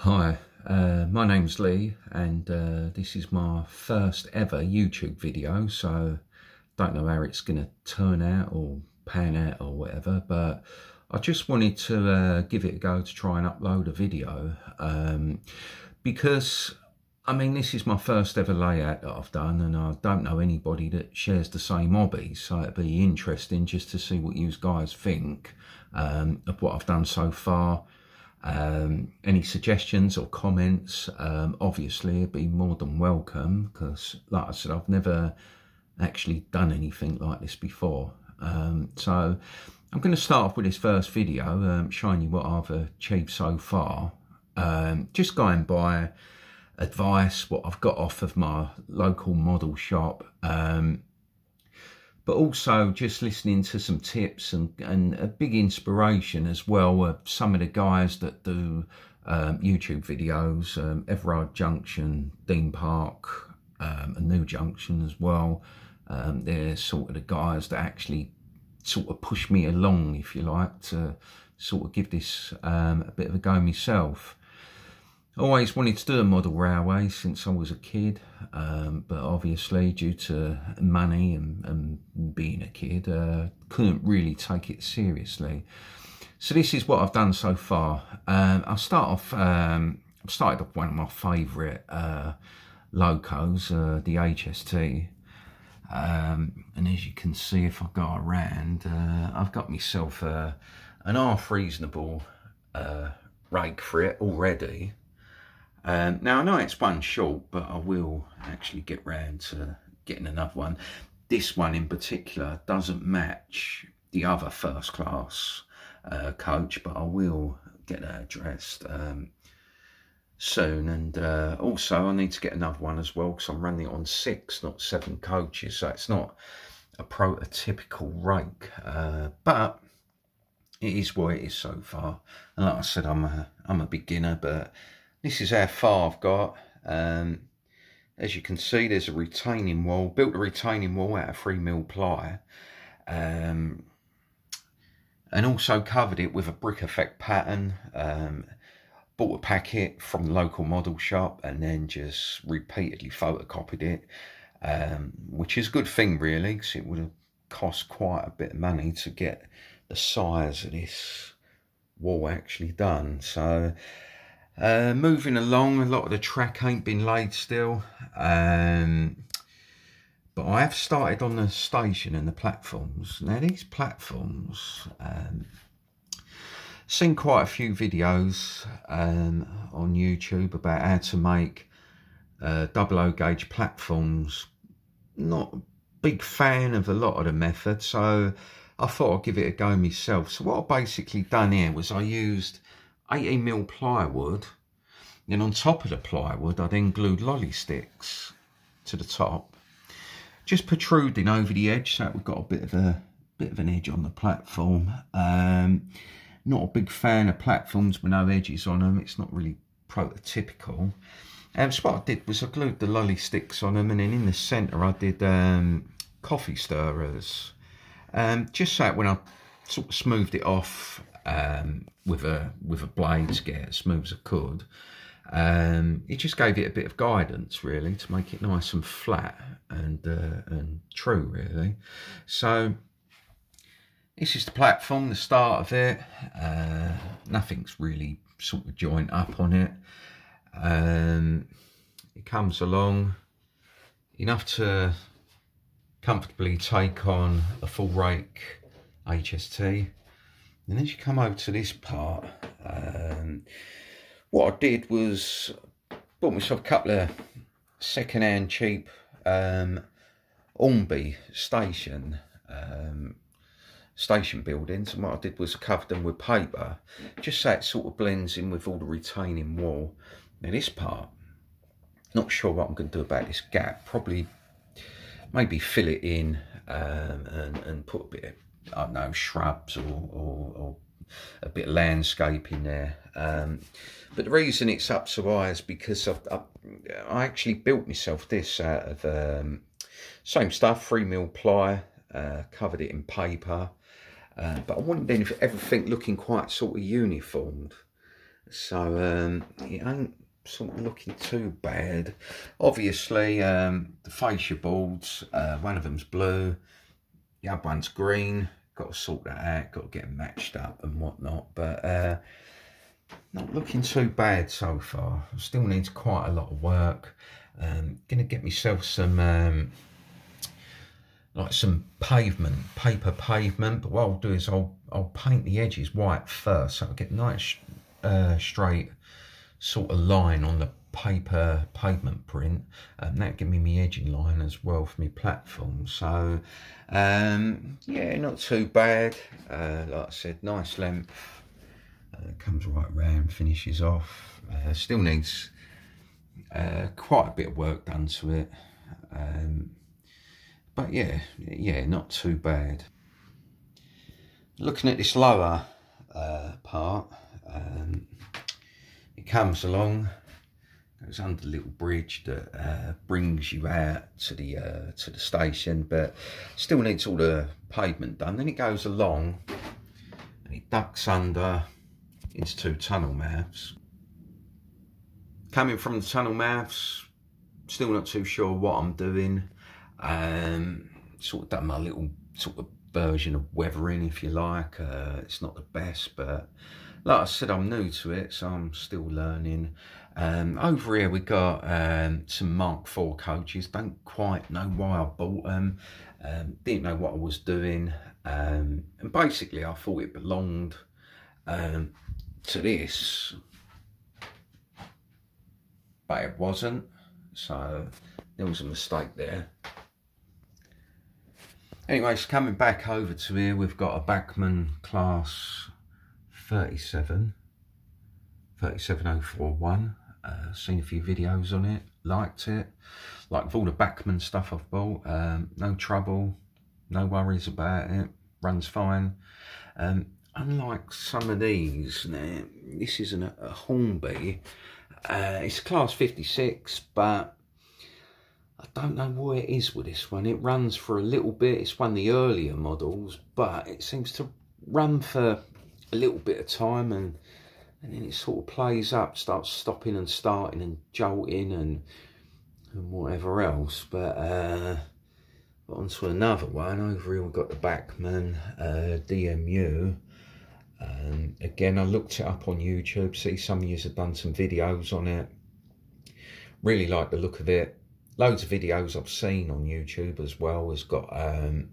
Hi, uh, my name's Lee and uh, this is my first ever YouTube video so don't know how it's going to turn out or pan out or whatever but I just wanted to uh, give it a go to try and upload a video um, because I mean this is my first ever layout that I've done and I don't know anybody that shares the same hobby so it'd be interesting just to see what you guys think um, of what I've done so far um, any suggestions or comments, um, obviously, be more than welcome because, like I said, I've never actually done anything like this before. Um, so I'm going to start off with this first video, um, showing you what I've achieved so far. Um, just going by advice, what I've got off of my local model shop. Um, but also just listening to some tips and, and a big inspiration as well of some of the guys that do um, YouTube videos, um, Everard Junction, Dean Park, um, and New Junction as well. Um, they're sort of the guys that actually sort of push me along, if you like, to sort of give this um, a bit of a go myself always wanted to do a model railway since I was a kid, um, but obviously due to money and, and being a kid, uh, couldn't really take it seriously. So this is what I've done so far. Um, I'll start off, um, I've started off one of my favourite uh, locos, uh, the HST. Um, and as you can see, if I go around, uh, I've got myself uh, an half reasonable uh, rake for it already. Um, now I know it's one short, but I will actually get round to getting another one. This one in particular doesn't match the other first class uh, coach, but I will get that addressed um, soon. And uh, also I need to get another one as well because I'm running it on six, not seven coaches. So it's not a prototypical rake, uh, but it is what it is so far. And like I said, I'm a, I'm a beginner, but this is how far I've got. Um, as you can see, there's a retaining wall. Built a retaining wall out of 3 mil ply. Um, and also covered it with a brick effect pattern. Um, bought a packet from the local model shop and then just repeatedly photocopied it. Um, which is a good thing really because it would have cost quite a bit of money to get the size of this wall actually done. So uh, moving along, a lot of the track ain't been laid still. Um, but I have started on the station and the platforms. Now these platforms, um, seen quite a few videos um, on YouTube about how to make uh, double O gauge platforms. Not a big fan of a lot of the methods, so I thought I'd give it a go myself. So what I basically done here was I used 18 mil plywood. Then on top of the plywood, I then glued lolly sticks to the top, just protruding over the edge so that we've got a bit of a bit of an edge on the platform. Um, not a big fan of platforms with no edges on them. It's not really prototypical. Um, so what I did was I glued the lolly sticks on them and then in the centre I did um, coffee stirrers. Um, just so when I sort of smoothed it off um, with a with a blade get as smooth as I could. Um, it just gave it a bit of guidance really to make it nice and flat and uh, and true really. So this is the platform, the start of it. Uh, nothing's really sort of joint up on it. Um, it comes along enough to comfortably take on a full rake HST. And as you come over to this part, um, what I did was bought myself a couple of second-hand cheap um, Hornby station um, station buildings and what I did was cover them with paper just so it sort of blends in with all the retaining wall. Now this part, not sure what I'm going to do about this gap, probably maybe fill it in um, and, and put a bit of I don't know, shrubs or, or, or a bit of landscaping there. Um, but the reason it's up so high is because I've, I've, i actually built myself this out of um, same stuff, 3 mil ply, uh, covered it in paper. Uh, but I wanted everything looking quite sort of uniformed. So um, it ain't sort of looking too bad. Obviously, um, the fascia boards, uh, one of them's blue, the other one's green. Got to sort that out, got to get matched up and whatnot. But uh, not looking too bad so far. Still needs quite a lot of work. Um, gonna get myself some um, like some pavement, paper pavement. But what I'll do is I'll I'll paint the edges white first, so I'll get nice uh, straight sort of line on the paper pavement print and that give me my edging line as well for my platform. So um, yeah not too bad. Uh, like I said nice length. Uh, comes right round finishes off. Uh, still needs uh, quite a bit of work done to it. Um, but yeah yeah not too bad. Looking at this lower uh, part um, it comes along goes under the little bridge that uh, brings you out to the uh, to the station but still needs all the pavement done. Then it goes along and it ducks under into two tunnel mouths. Coming from the tunnel mouths still not too sure what I'm doing. Um, sort of done my little sort of version of weathering if you like. Uh, it's not the best but like I said, I'm new to it, so I'm still learning. Um, over here we got um, some Mark IV coaches. Don't quite know why I bought them. Um, didn't know what I was doing. Um, and basically I thought it belonged um, to this. But it wasn't. So there was a mistake there. Anyways, coming back over to here, we've got a Bachmann class 37 37041 uh, seen a few videos on it liked it. Like all the Bachmann stuff I've bought um, no trouble no worries about it runs fine. Um, unlike some of these now this isn't a, a Hornby uh, it's class 56 but I don't know what it is with this one. It runs for a little bit it's one of the earlier models but it seems to run for a little bit of time and and then it sort of plays up, starts stopping and starting and jolting and and whatever else. But uh on to another one. Over here we've got the Bachmann uh, DMU. Um, again, I looked it up on YouTube, see some of you have done some videos on it. Really like the look of it. Loads of videos I've seen on YouTube as well has got um,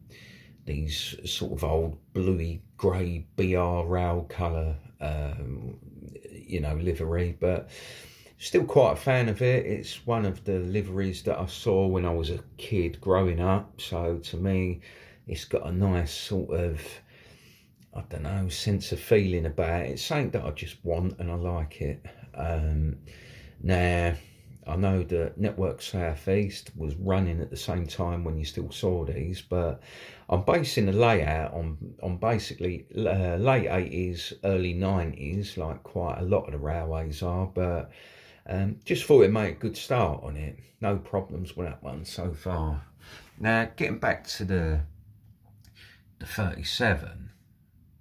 these sort of old bluey grey BR rail colour, um, you know, livery, but still quite a fan of it. It's one of the liveries that I saw when I was a kid growing up. So to me, it's got a nice sort of, I don't know, sense of feeling about it. It's something that I just want and I like it. Um, now, I know that Network Southeast was running at the same time when you still saw these, but I'm basing the layout on on basically uh, late 80s, early 90s, like quite a lot of the railways are, but um, just thought it made a good start on it. No problems with that one so far. Now, getting back to the the 37,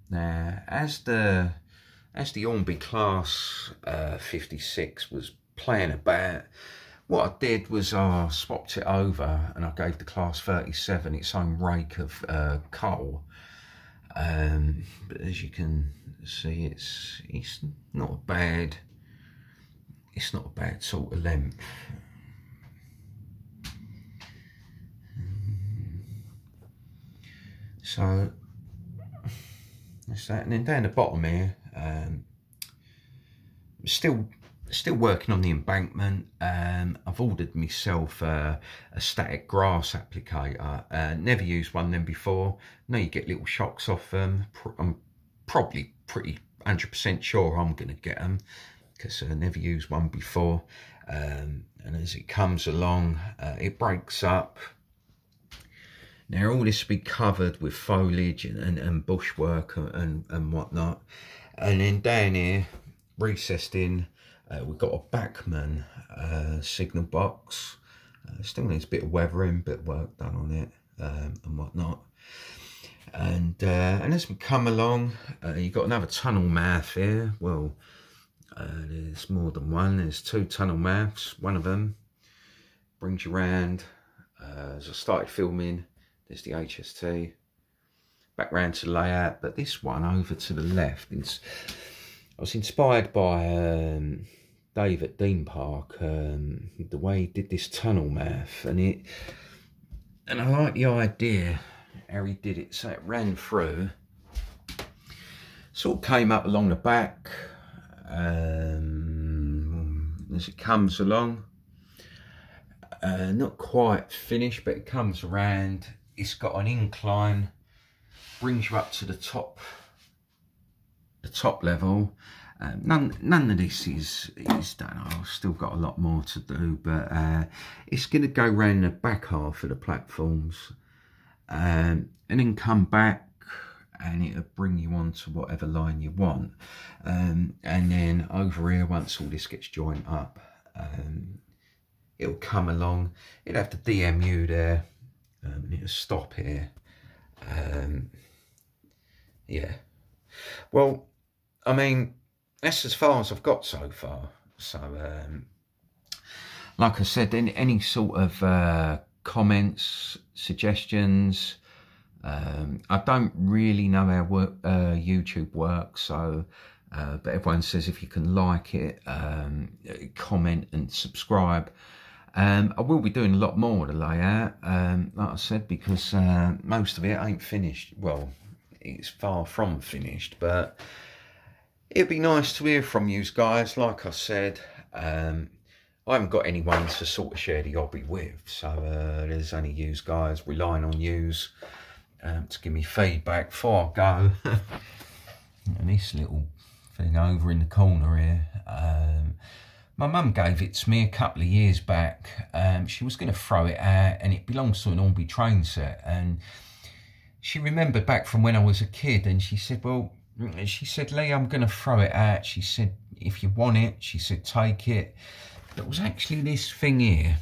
now as the as the Hornby class uh, 56 was playing about. What I did was I swapped it over and I gave the class 37 its own rake of uh, coal. Um, but as you can see, it's it's not a bad it's not a bad sort of length. So that's that, and then down the bottom here, um, still still working on the embankment. Um, I've ordered myself uh, a static grass applicator. Uh, never used one then before. Know you get little shocks off them. I'm probably pretty 100% sure I'm going to get them because I never used one before. Um, and as it comes along, uh, it breaks up. Now all this will be covered with foliage and, and, and bushwork and, and whatnot. And then down here, recessed in, uh, we've got a Bachmann uh, signal box. Uh, still needs a bit of weathering, bit of work done on it um, and whatnot. And uh, and as we come along, uh, you've got another tunnel mouth here. Well, Uh, there's more than one. There's two tunnel mouths. One of them brings you around. As I started filming, there's the HST. Back round to layout, but this one over to the left, it's, I was inspired by um, Dave at Dean Park, um, the way he did this tunnel mouth, and it, and I like the idea how he did it. So it ran through, sort of came up along the back, um, as it comes along. Uh, not quite finished, but it comes around. It's got an incline, brings you up to the top, the top level. Um, none, none of this is is done. I've still got a lot more to do, but uh, it's going to go around the back half of the platforms, um, and then come back and it'll bring you on to whatever line you want. Um, and then over here, once all this gets joined up, um, it'll come along. It'll have the DMU there, um, it'll stop here. Um, yeah. Well, I mean, that's as far as I've got so far. So, um, like I said, any, any sort of uh, comments, suggestions, um, I don't really know how work, uh, YouTube works, so uh, but everyone says if you can like it, um, comment and subscribe. Um, I will be doing a lot more the layout, um, like I said, because uh, most of it ain't finished. Well, it's far from finished, but it'd be nice to hear from you guys. Like I said, um, I haven't got anyone to sort of share the hobby with, so uh, there's only you guys relying on yous um, to give me feedback before I go. and this little thing over in the corner here, um, my mum gave it to me a couple of years back. Um, she was going to throw it out and it belongs to an Hornby train set. And she remembered back from when I was a kid and she said, well, she said, Lee, I'm going to throw it out. She said, if you want it, she said, take it. But it was actually this thing here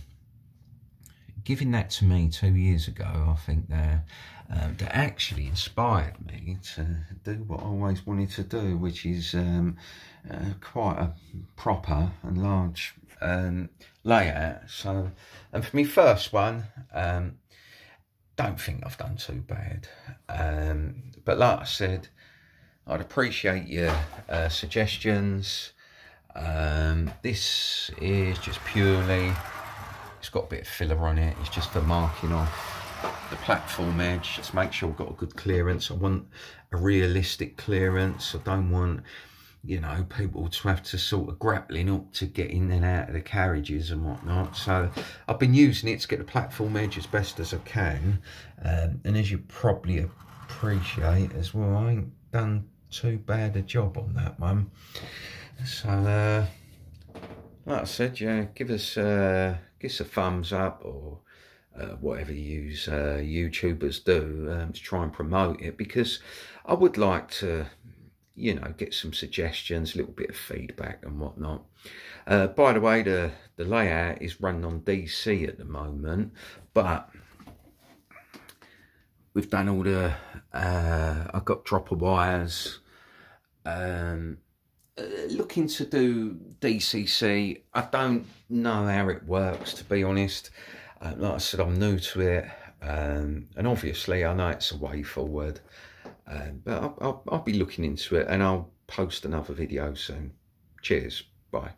giving that to me two years ago, I think that, uh, that actually inspired me to do what I always wanted to do, which is um, uh, quite a proper and large um, layout. So, and for me first one, um, don't think I've done too bad. Um, but like I said, I'd appreciate your uh, suggestions. Um, this is just purely it's got a bit of filler on it. It's just for marking off the platform edge. Just make sure I've got a good clearance. I want a realistic clearance. I don't want, you know, people to have to sort of grappling up to get in and out of the carriages and whatnot. So I've been using it to get the platform edge as best as I can. Um, and as you probably appreciate as well, I ain't done too bad a job on that one. So, uh, like I said, yeah, give us... Uh, give us a thumbs up or uh, whatever you use uh, YouTubers do um, to try and promote it because I would like to, you know, get some suggestions, a little bit of feedback and whatnot. Uh, by the way, the, the layout is run on DC at the moment, but we've done all the, uh, I've got dropper wires, um, uh, looking to do DCC. I don't know how it works, to be honest. Uh, like I said, I'm new to it. Um, and obviously, I know it's a way forward. Um, but I'll, I'll, I'll be looking into it and I'll post another video soon. Cheers. Bye.